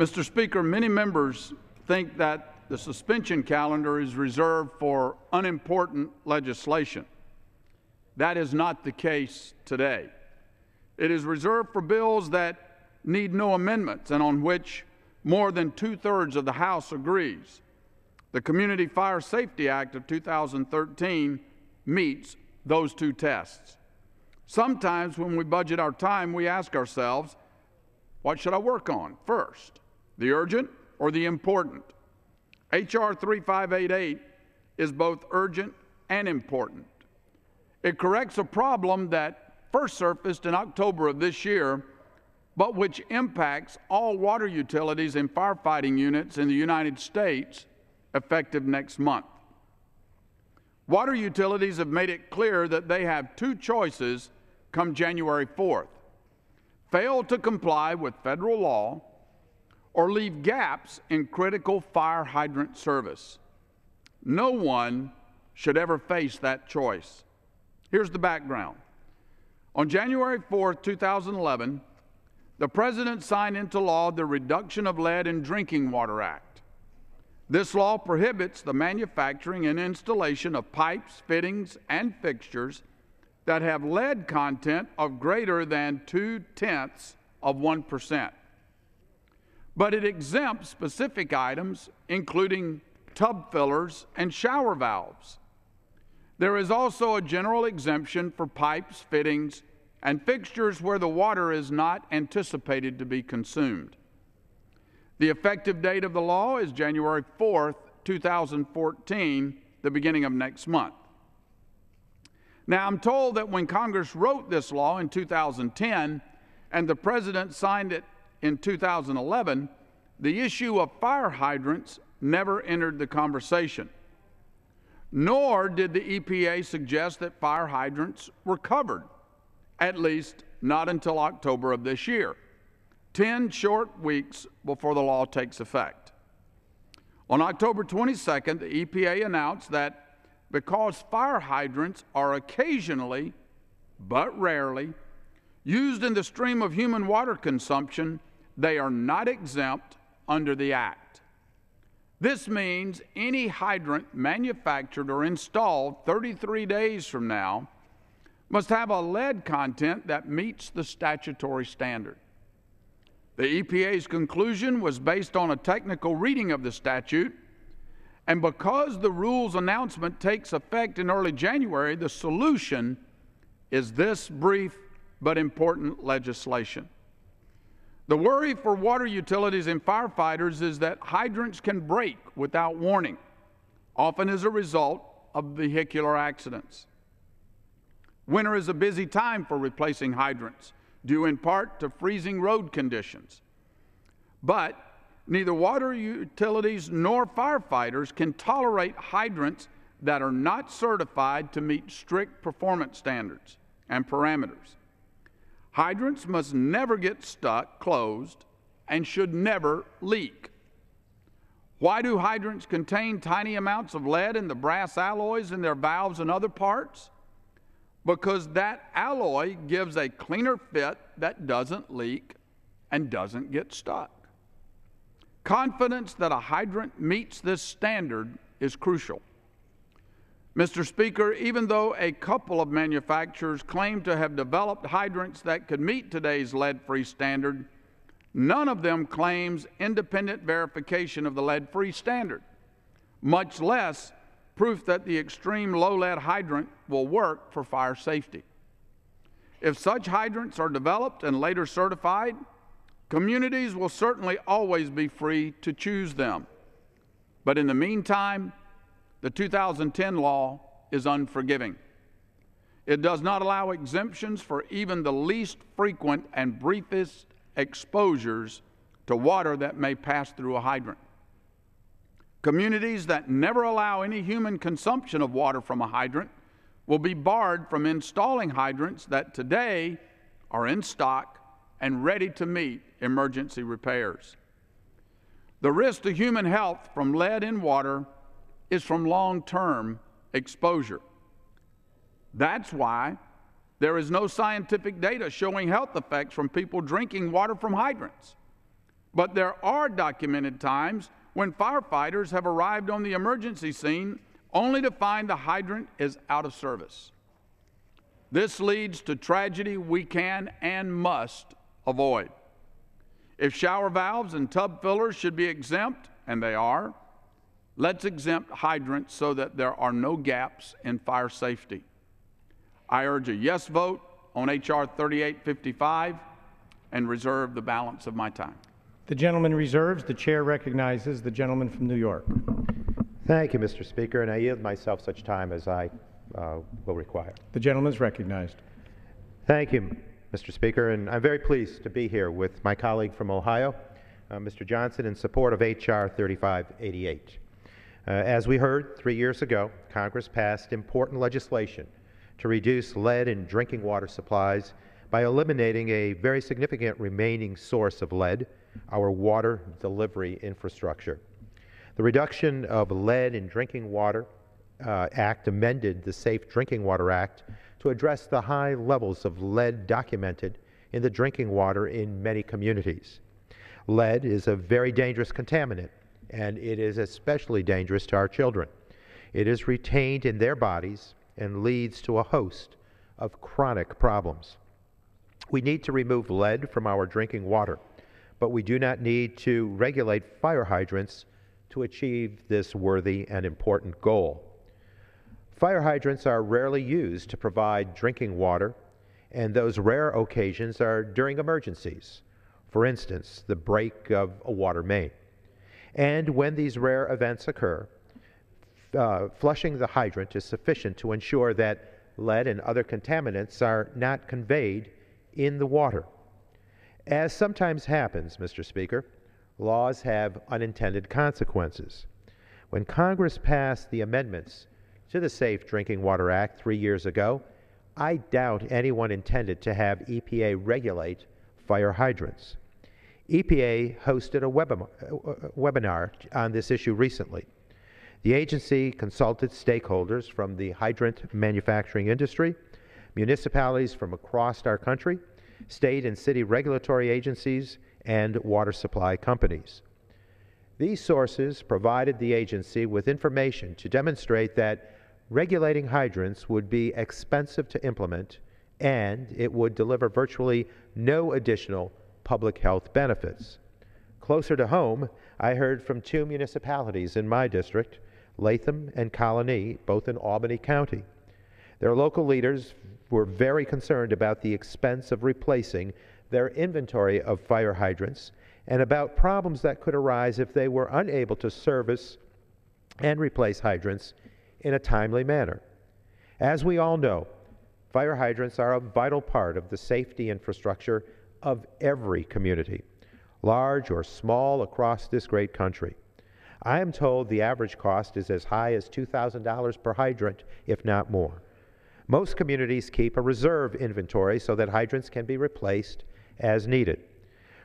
Mr. Speaker, many members think that the suspension calendar is reserved for unimportant legislation. That is not the case today. It is reserved for bills that need no amendments and on which more than two thirds of the House agrees. The Community Fire Safety Act of 2013 meets those two tests. Sometimes when we budget our time, we ask ourselves, what should I work on first, the urgent or the important? H.R. 3588 is both urgent and important. It corrects a problem that first surfaced in October of this year, but which impacts all water utilities and firefighting units in the United States effective next month. Water utilities have made it clear that they have two choices come January 4th fail to comply with federal law or leave gaps in critical fire hydrant service. No one should ever face that choice. Here's the background. On January 4, 2011, the President signed into law the Reduction of Lead in Drinking Water Act. This law prohibits the manufacturing and installation of pipes, fittings, and fixtures that have lead content of greater than two tenths of 1%. But it exempts specific items, including tub fillers and shower valves. There is also a general exemption for pipes, fittings, and fixtures where the water is not anticipated to be consumed. The effective date of the law is January 4th, 2014, the beginning of next month. Now, I'm told that when Congress wrote this law in 2010 and the President signed it in 2011, the issue of fire hydrants never entered the conversation nor did the EPA suggest that fire hydrants were covered, at least not until October of this year, 10 short weeks before the law takes effect. On October 22nd, the EPA announced that because fire hydrants are occasionally, but rarely, used in the stream of human water consumption, they are not exempt under the Act. This means any hydrant manufactured or installed 33 days from now must have a lead content that meets the statutory standard. The EPA's conclusion was based on a technical reading of the statute, and because the rules announcement takes effect in early January, the solution is this brief but important legislation. The worry for water utilities and firefighters is that hydrants can break without warning, often as a result of vehicular accidents. Winter is a busy time for replacing hydrants, due in part to freezing road conditions. But neither water utilities nor firefighters can tolerate hydrants that are not certified to meet strict performance standards and parameters. Hydrants must never get stuck closed and should never leak. Why do hydrants contain tiny amounts of lead in the brass alloys in their valves and other parts? Because that alloy gives a cleaner fit that doesn't leak and doesn't get stuck. Confidence that a hydrant meets this standard is crucial. Mr. Speaker, even though a couple of manufacturers claim to have developed hydrants that could meet today's lead-free standard, none of them claims independent verification of the lead-free standard, much less proof that the extreme low-lead hydrant will work for fire safety. If such hydrants are developed and later certified, communities will certainly always be free to choose them. But in the meantime, the 2010 law is unforgiving. It does not allow exemptions for even the least frequent and briefest exposures to water that may pass through a hydrant. Communities that never allow any human consumption of water from a hydrant will be barred from installing hydrants that today are in stock and ready to meet emergency repairs. The risk to human health from lead in water is from long term exposure. That's why there is no scientific data showing health effects from people drinking water from hydrants. But there are documented times when firefighters have arrived on the emergency scene only to find the hydrant is out of service. This leads to tragedy we can and must avoid. If shower valves and tub fillers should be exempt, and they are, let's exempt hydrants so that there are no gaps in fire safety. I urge a yes vote on H.R. 3855 and reserve the balance of my time. The gentleman reserves. The chair recognizes the gentleman from New York. Thank you, Mr. Speaker, and I yield myself such time as I uh, will require. The gentleman is recognized. Thank you, Mr. Speaker, and I'm very pleased to be here with my colleague from Ohio, uh, Mr. Johnson, in support of H.R. 3588. Uh, as we heard three years ago, Congress passed important legislation to reduce lead in drinking water supplies by eliminating a very significant remaining source of lead, our water delivery infrastructure. The reduction of lead in drinking water uh, Act amended the Safe Drinking Water Act to address the high levels of lead documented in the drinking water in many communities. Lead is a very dangerous contaminant, and it is especially dangerous to our children. It is retained in their bodies and leads to a host of chronic problems. We need to remove lead from our drinking water, but we do not need to regulate fire hydrants to achieve this worthy and important goal. Fire hydrants are rarely used to provide drinking water, and those rare occasions are during emergencies, for instance, the break of a water main. And when these rare events occur, uh, flushing the hydrant is sufficient to ensure that lead and other contaminants are not conveyed in the water. As sometimes happens, Mr. Speaker, laws have unintended consequences. When Congress passed the amendments to the Safe Drinking Water Act three years ago, I doubt anyone intended to have EPA regulate fire hydrants. EPA hosted a uh, webinar on this issue recently. The agency consulted stakeholders from the hydrant manufacturing industry, municipalities from across our country, state and city regulatory agencies, and water supply companies. These sources provided the agency with information to demonstrate that regulating hydrants would be expensive to implement and it would deliver virtually no additional public health benefits. Closer to home, I heard from two municipalities in my district, Latham and Colonie, both in Albany County. Their local leaders were very concerned about the expense of replacing their inventory of fire hydrants and about problems that could arise if they were unable to service and replace hydrants in a timely manner. As we all know, fire hydrants are a vital part of the safety infrastructure of every community, large or small across this great country. I am told the average cost is as high as $2,000 per hydrant, if not more. Most communities keep a reserve inventory so that hydrants can be replaced as needed.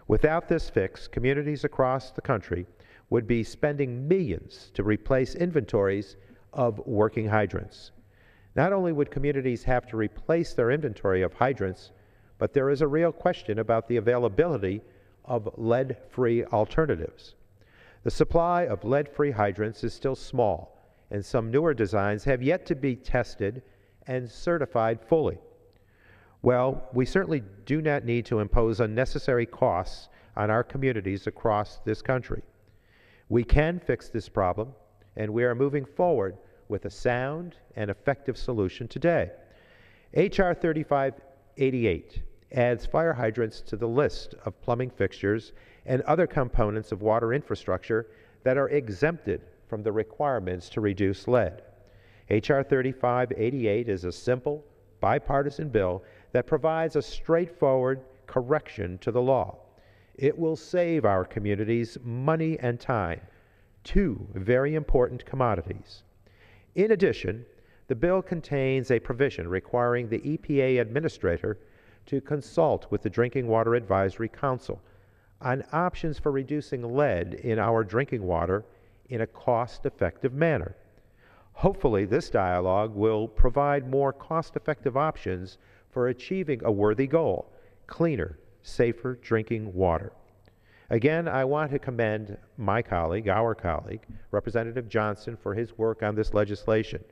Without this fix, communities across the country would be spending millions to replace inventories of working hydrants. Not only would communities have to replace their inventory of hydrants, but there is a real question about the availability of lead free alternatives. The supply of lead free hydrants is still small, and some newer designs have yet to be tested and certified fully. Well, we certainly do not need to impose unnecessary costs on our communities across this country. We can fix this problem, and we are moving forward with a sound and effective solution today. H.R. 3588 adds fire hydrants to the list of plumbing fixtures and other components of water infrastructure that are exempted from the requirements to reduce lead. H.R. 3588 is a simple, bipartisan bill that provides a straightforward correction to the law. It will save our communities money and time, two very important commodities. In addition, the bill contains a provision requiring the EPA administrator to consult with the Drinking Water Advisory Council on options for reducing lead in our drinking water in a cost effective manner. Hopefully, this dialogue will provide more cost effective options for achieving a worthy goal cleaner, safer drinking water. Again, I want to commend my colleague, our colleague, Representative Johnson, for his work on this legislation,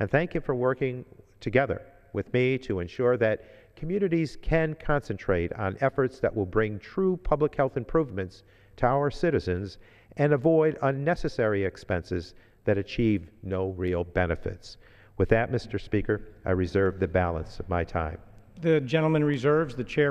and thank you for working together with me to ensure that communities can concentrate on efforts that will bring true public health improvements to our citizens and avoid unnecessary expenses that achieve no real benefits. With that, Mr. Speaker, I reserve the balance of my time. The gentleman reserves, the chair